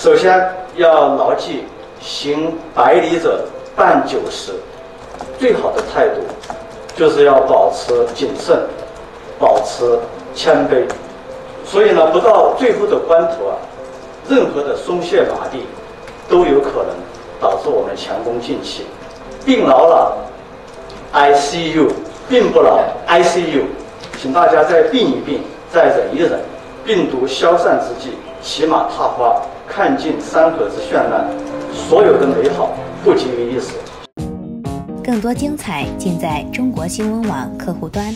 首先要牢记“行百里者半九十”，最好的态度就是要保持谨慎，保持谦卑。所以呢，不到最后的关头啊，任何的松懈麻痹都有可能导致我们前功尽弃。病牢了，ICU；病不牢，ICU。请大家再病一病，再忍一忍。病毒消散之际，骑马踏花，看尽山河之绚烂，所有的美好不及于一时。更多精彩尽在中国新闻网客户端。